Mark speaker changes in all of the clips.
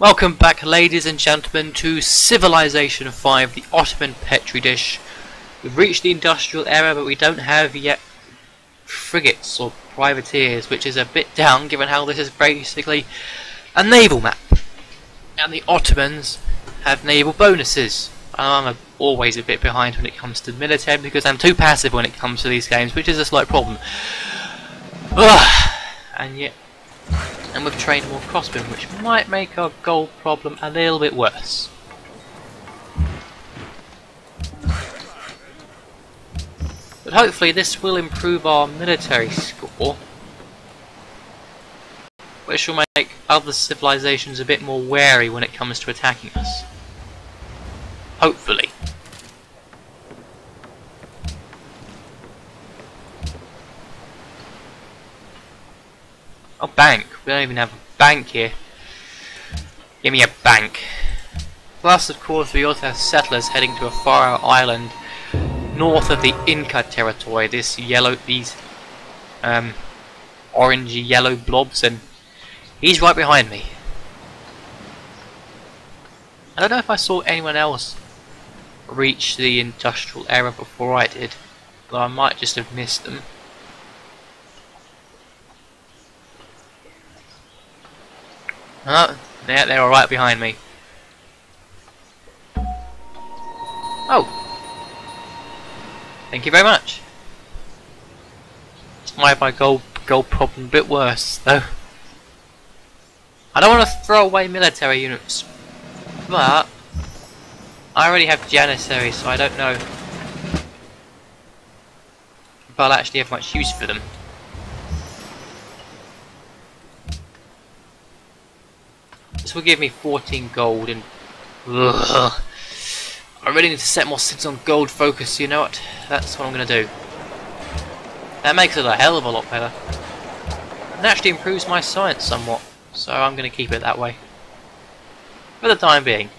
Speaker 1: Welcome back, ladies and gentlemen, to Civilization 5, the Ottoman Petri dish. We've reached the industrial era, but we don't have yet frigates or privateers, which is a bit down given how this is basically a naval map. And the Ottomans have naval bonuses. I'm always a bit behind when it comes to military because I'm too passive when it comes to these games, which is a slight problem. Ugh. And yet and we've trained more crossbowmen, which might make our gold problem a little bit worse. But hopefully this will improve our military score, which will make other civilizations a bit more wary when it comes to attacking us. Hopefully. Oh, bank. We don't even have a bank here. Give me a bank. Plus, of course, we also have settlers heading to a far out island north of the Inca territory. This yellow, these um, orangey yellow blobs, and he's right behind me. I don't know if I saw anyone else reach the industrial era before I did, but I might just have missed them. Oh, yeah, they're right behind me. Oh. Thank you very much. Might my gold gold problem a bit worse though. I don't want to throw away military units, but I already have janissaries, so I don't know if I'll actually have much use for them. This will give me 14 gold and... Ugh. I really need to set more sins on gold focus, you know what? That's what I'm going to do. That makes it a hell of a lot better. And actually improves my science somewhat, so I'm going to keep it that way. For the time being.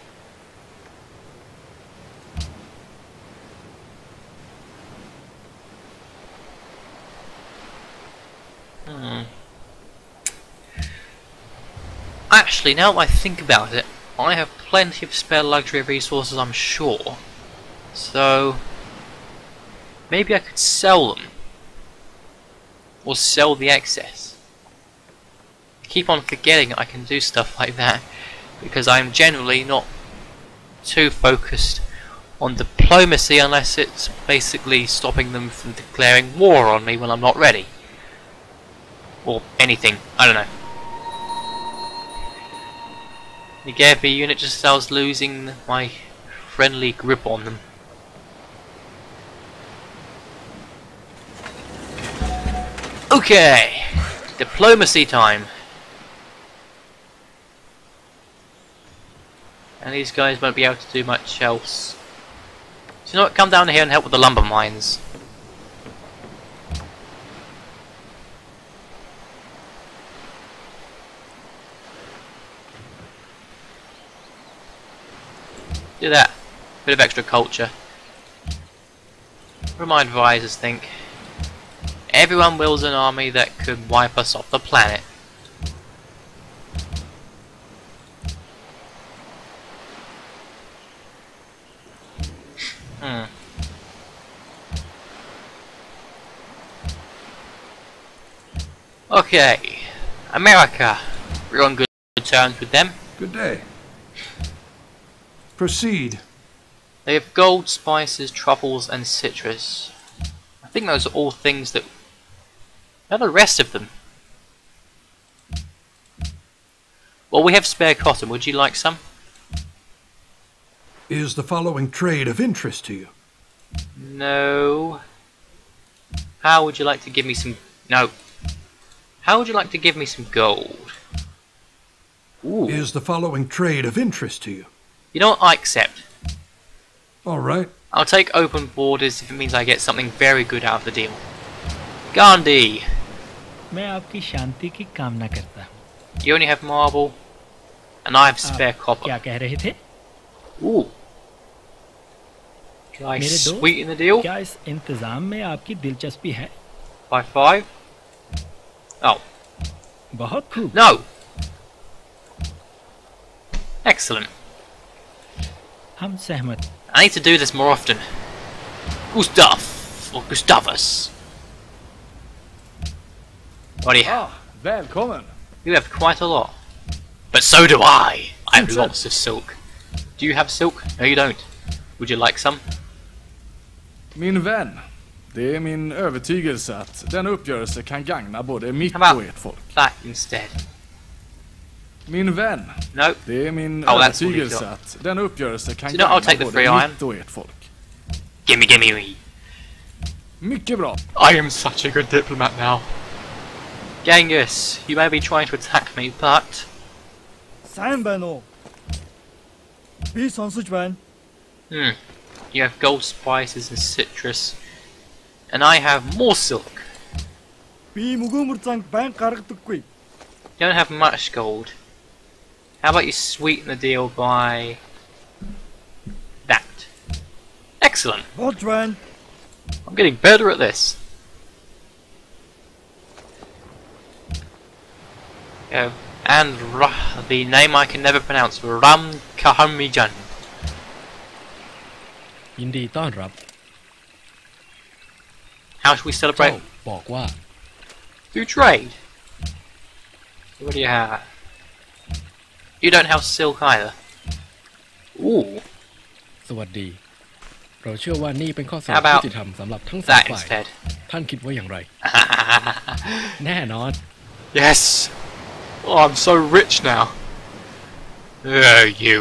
Speaker 1: Actually, now that I think about it, I have plenty of spare luxury resources, I'm sure. So, maybe I could sell them. Or sell the excess. I keep on forgetting I can do stuff like that, because I'm generally not too focused on diplomacy unless it's basically stopping them from declaring war on me when I'm not ready. Or anything, I don't know. The Gabby unit just starts losing my friendly grip on them. Okay, diplomacy time. And these guys won't be able to do much else. So you know what, come down here and help with the lumber mines. Do that. Bit of extra culture. Remind advisors think. Everyone wills an army that could wipe us off the planet. Hmm. Okay. America. We're on good terms with them.
Speaker 2: Good day. Proceed.
Speaker 1: They have gold, spices, truffles, and citrus. I think those are all things that... Are the rest of them? Well, we have spare cotton. Would you like some?
Speaker 2: Is the following trade of interest to you?
Speaker 1: No. How would you like to give me some... No. How would you like to give me some gold? Ooh.
Speaker 2: Is the following trade of interest to you?
Speaker 1: You know what? I accept.
Speaker 2: All right.
Speaker 1: I'll take open borders if it means I get something very good out of the deal. Gandhi.
Speaker 3: मैं आपकी शांति की कामना करता हूँ
Speaker 1: You only have marble, and I have spare
Speaker 3: आप
Speaker 1: copper.
Speaker 3: क्या कह रहे थे
Speaker 1: Ooh. Can I
Speaker 3: मेरे दोस्त,
Speaker 1: sweeten the deal
Speaker 3: क्या इस इंतजाम में आपकी दिलचस्पी है
Speaker 1: by five? Oh
Speaker 3: बहुत खूब
Speaker 1: no! Excellent.
Speaker 3: I'm Sehmet.
Speaker 1: I need to do this more often. Gustav! Or Gustavus. What do you have?
Speaker 4: Ah, välkommen.
Speaker 1: You have quite a lot. But so do I! I have lots of silk. Do you have silk? No you don't. Would you like some?
Speaker 4: Min vän, det är min övertygelse att den uppgörelse kan gagna både mitt och ert folk.
Speaker 1: That instead.
Speaker 4: Min vän.
Speaker 1: No.
Speaker 4: Det är min
Speaker 1: oh,
Speaker 4: övertygelse att denna uppgörelse kan
Speaker 1: so
Speaker 4: gagna
Speaker 1: no,
Speaker 4: både mitt och ert folk.
Speaker 1: Gimme, gimme, gimme.
Speaker 4: Mycket bra.
Speaker 1: I am such a good diplomat now. Genghis, you may be trying to attack me, but...
Speaker 5: Sanbano.
Speaker 1: Hmm. You have gold spices and citrus. And I have more silk. You don't have much gold. How about you sweeten the deal by that? Excellent.
Speaker 5: Well.
Speaker 1: I'm getting better at this. Uh, and the name I can never pronounce, Ram Kahamijan.
Speaker 6: Indeed, Donrab.
Speaker 1: How should we celebrate? Through trade. What do you have? You don't have silk either. Ooh,
Speaker 6: สวัสดี เราเชื่อว่านี่เป็นข้อสรุ
Speaker 1: How
Speaker 6: ป
Speaker 1: about
Speaker 6: ยุติธรรมสำหรับทั้งสอง
Speaker 1: that
Speaker 6: ฝ่าย
Speaker 1: instead.
Speaker 6: ท่านคิดว่าอย่างไร แน่นอน
Speaker 1: yes. Oh, I'm so rich now. Oh, you.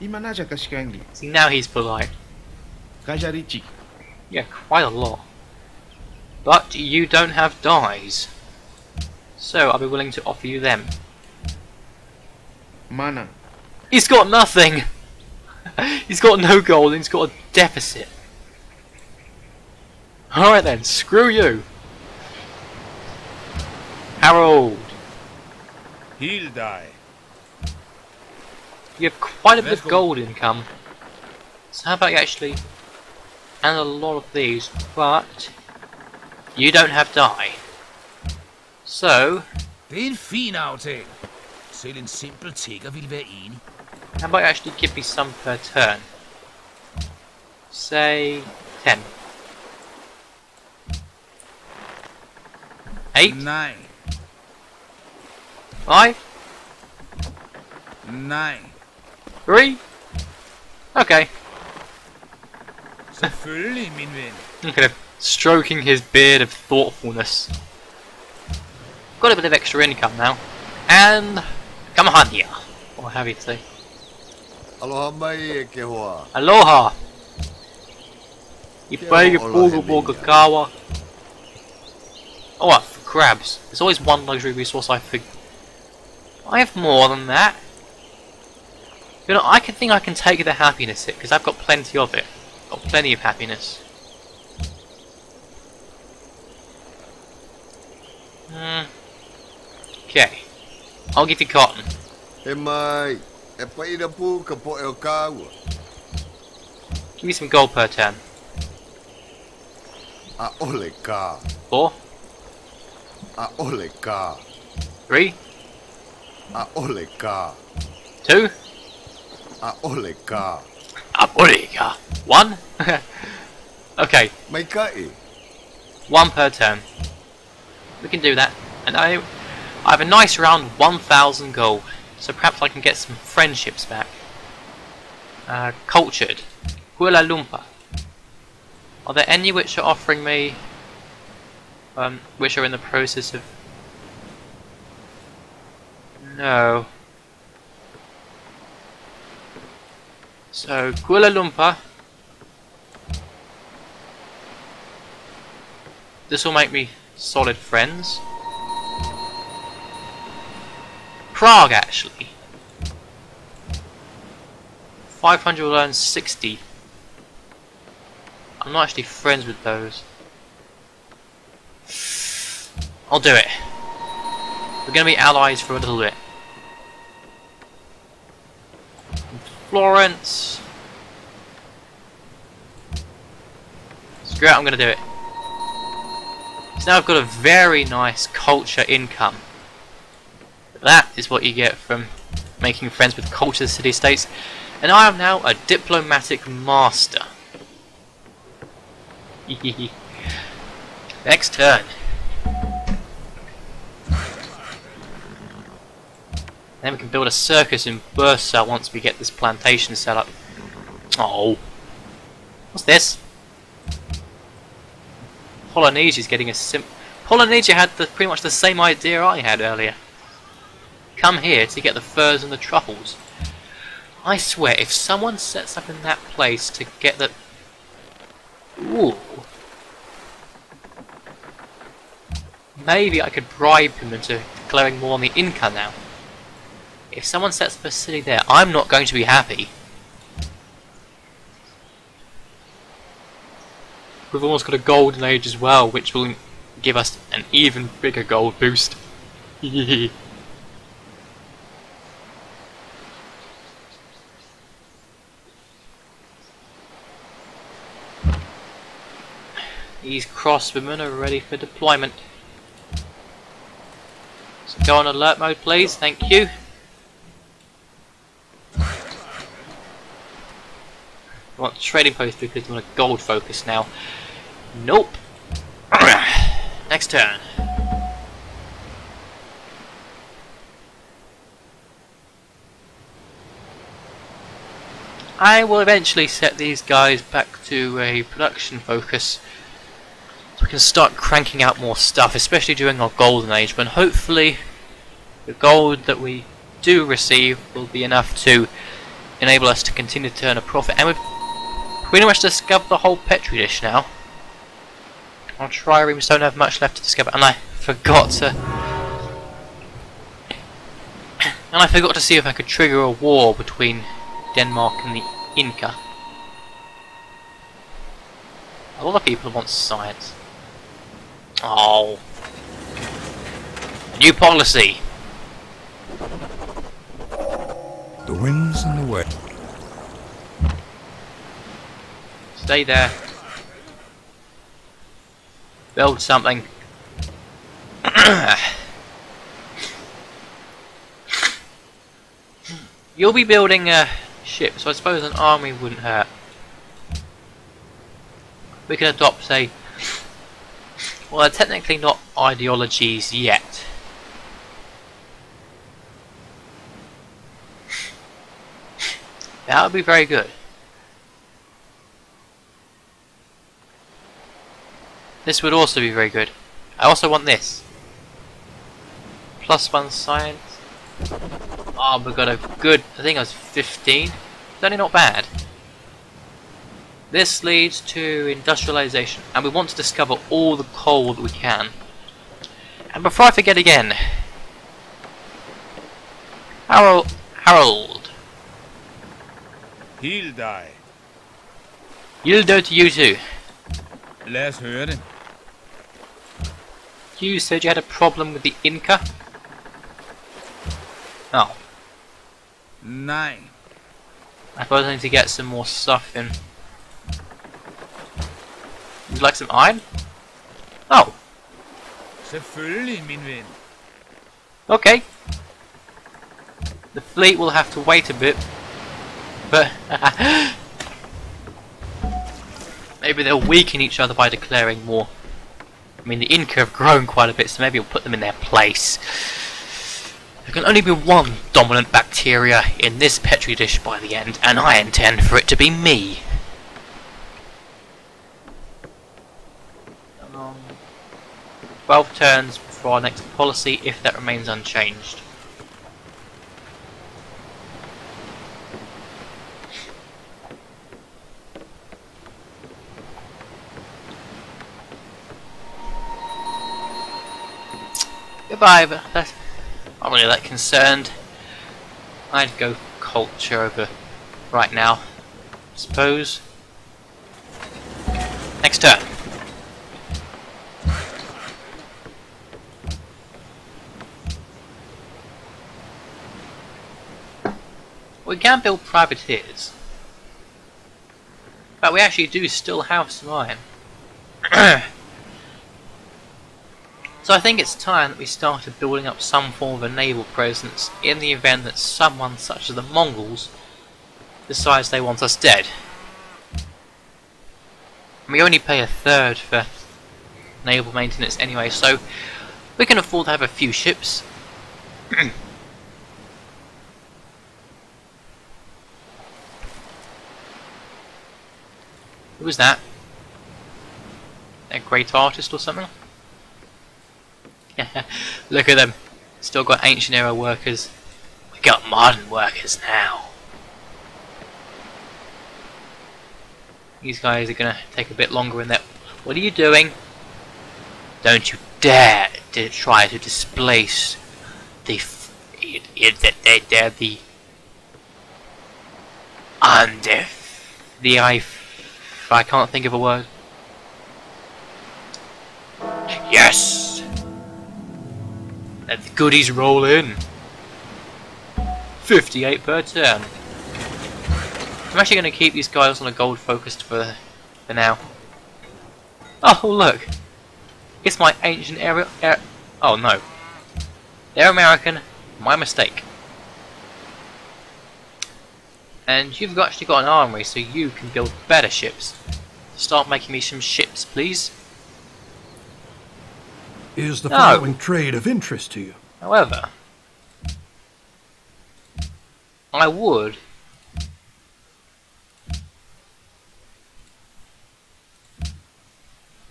Speaker 7: 今น่าจะกระชกันดี
Speaker 1: See, now he's polite.
Speaker 7: กาจาริจิ
Speaker 1: Yeah, quite a lot. But you don't have dyes. So I'll be willing to offer you them.
Speaker 7: Mana.
Speaker 1: He's got nothing! he's got no gold and he's got a deficit. Alright then, screw you! Harald!
Speaker 8: He'll die.
Speaker 1: You have quite a bit of gold income. So how about you actually and a lot of these, but you don't have die. So
Speaker 8: Det er en fin aftale. Selv en simpel tigger vil være enig.
Speaker 1: How about actually give me some per turn? Say 10. 8?
Speaker 8: Nej,
Speaker 1: 5?
Speaker 8: nej.
Speaker 1: 3? Okay.
Speaker 8: Selvfølgelig, min ven.
Speaker 1: Look at him, stroking his beard of thoughtfulness. Got a bit of extra income now. And... Come on here. Or have you say.
Speaker 9: Aloha mai e ke hoa.
Speaker 1: Aloha! Beg
Speaker 9: ora,
Speaker 1: Boga Boga Kawa. Oh, what, for crabs. There's always one luxury resource I think. I have more than that. You know, I can think I can take the happiness hit, because I've got plenty of it. Got plenty of happiness. Hmm. Okay. I'll give you cotton.
Speaker 9: He mai, e paira pū ka po e o kāua.
Speaker 1: Give me some gold per turn.
Speaker 9: A ole kā,
Speaker 1: Four,
Speaker 9: a ole kā,
Speaker 1: three,
Speaker 9: a ole kā,
Speaker 1: two,
Speaker 9: a ole kā.
Speaker 1: Aburiga. One. okay,
Speaker 9: Mai kai,
Speaker 1: one per turn. We can do that. And I, I have a nice round 1,000 gold, so perhaps I can get some friendships back. Uh, cultured. Kuala Lumpur. Are there any which are offering me, um, which are in the process of... No. So, Kuala Lumpur. This will make me solid friends. Prague, actually. 500 will earn 60. I'm not actually friends with those. I'll do it. We're gonna be allies for a little bit. Florence. Screw it, I'm gonna do it. So now I've got a very nice culture income. That is what you get from making friends with cultures, city-states. And I am now a diplomatic master. Next turn. Then we can build a circus in Bursa once we get this plantation set up. Oh. What's this? Polynesia's getting a sim- Polynesia had the, pretty much the same idea I had earlier. Come here to get the furs and the truffles. I swear, if someone sets up in that place to get the... Ooh. Maybe I could bribe him into declaring more on the Inca now. If someone sets up a city there, I'm not going to be happy. We've almost got a golden age as well, which will give us an even bigger gold boost. These crossbowmen are ready for deployment. So go on alert mode please, thank you. I want trading post because we want a gold focus now. Nope. Next turn. I will eventually set these guys back to a production focus we can start cranking out more stuff, especially during our golden age when hopefully the gold that we do receive will be enough to enable us to continue to turn a profit. And we've pretty much discovered the whole Petri dish now. Our triremes don't have much left to discover, and I forgot to... And I forgot to see if I could trigger a war between Denmark and the Inca. A lot of people want science. Oh. New policy.
Speaker 10: The wind's in the way.
Speaker 1: Stay there. Build something. You'll be building a ship, so I suppose an army wouldn't hurt. We can adopt a... Well, they're technically not ideologies yet. That would be very good. This would also be very good. I also want this. Plus one science. Oh, we got a good, I think I was 15. It's only not bad. This leads to industrialization, and we want to discover all the coal that we can. And before I forget again, Harald, Harald,
Speaker 8: Helt dig.
Speaker 1: Yildo to you too.
Speaker 8: Lad os høre det.
Speaker 1: You said you had a problem with the Inca? Oh,
Speaker 8: Nej.
Speaker 1: I suppose I need to get some more stuff in. Would you like some iron? Oh,
Speaker 8: Selvfølgelig, min ven.
Speaker 1: okay. The fleet will have to wait a bit, but maybe they'll weaken each other by declaring war. I mean, the Inca have grown quite a bit, so maybe we'll put them in their place. There can only be one dominant bacteria in this petri dish by the end, and I intend for it to be me. 12 turns for our next policy if that remains unchanged. Goodbye, but that's, I'm not really that concerned. I'd go culture over right now, I suppose. Next turn. We can build privateers. But we actually do still have some iron. so I think it's time that we started building up some form of a naval presence in the event that someone such as the Mongols decides they want us dead. We only pay a third for naval maintenance anyway, so we can afford to have a few ships. Who was that? A great artist or something? Look at them. Still got ancient era workers. We got modern workers now. These guys are gonna take a bit longer in that. What are you doing? Don't you dare to try to displace the it, it, the, under the I f I can't think of a word. Yes. Let the goodies roll in. 58 per turn. I'm actually going to keep these guys on a gold focused for, for now. Oh, look! It's my ancient area. Er oh no. They're American. My mistake. And you've actually got an armory, so you can build better ships. Start making me some ships, please.
Speaker 2: Is the
Speaker 1: No.
Speaker 2: following trade of interest to you?
Speaker 1: However, I would.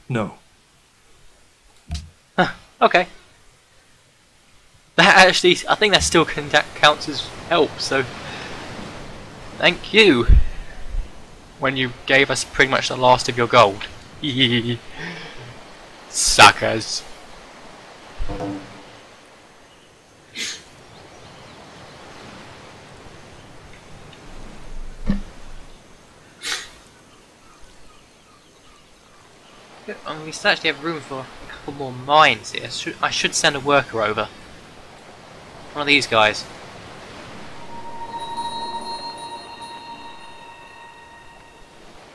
Speaker 2: No.
Speaker 1: Okay. That actually, I think that still counts as help. So, thank you. When you gave us pretty much the last of your gold. Suckers. Um, we still actually have room for a couple more mines here. I should send a worker over. One of these guys.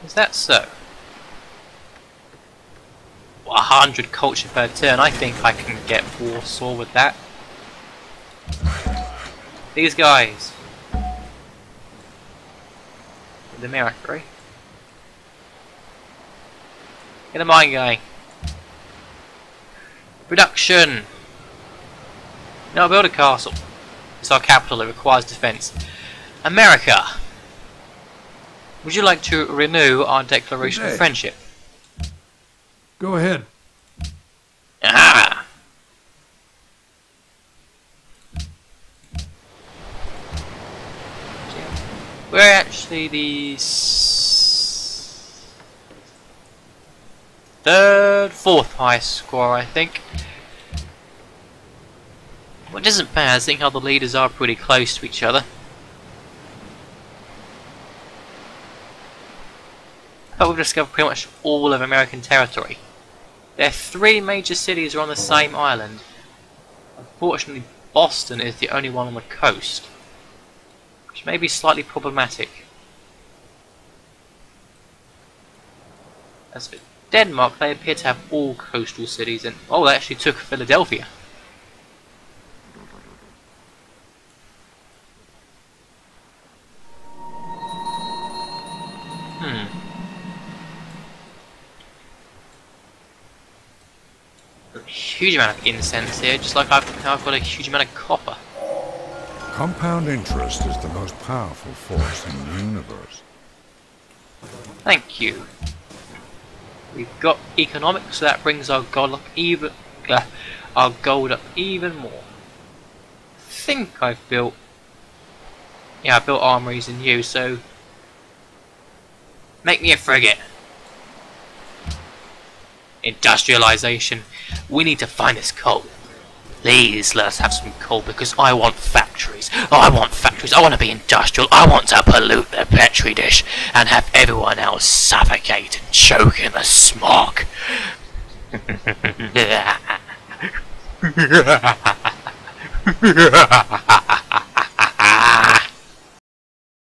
Speaker 1: Is that so? A 100 culture per turn. I think I can get Warsaw with that. These guys. The Mercury. Get a mine guy. Production! Now build a castle. It's our capital, it requires defense. America! Would you like to renew our declaration of friendship?
Speaker 2: Go ahead.
Speaker 1: Aha! We're actually the third, fourth highest score, I think. Which isn't bad, seeing how the leaders are pretty close to each other. But we've discovered pretty much all of American territory. Their three major cities are on the same island. Unfortunately, Boston is the only one on the coast, which may be slightly problematic. As for Denmark, they appear to have all coastal cities, and oh, they actually took Philadelphia. Huge amount of incense here, just like I've, I've got a huge amount of copper.
Speaker 10: Compound interest is the most powerful force in the universe.
Speaker 1: Thank you. We've got economics, so that brings our gold up even, uh, our gold up even more. I think I've built, yeah, I built armories in you, so make me a frigate. Industrialization. We need to find this coal. Please let us have some coal because I want factories. I want factories. I want to be industrial. I want to pollute the petri dish and have everyone else suffocate and choke in the smog.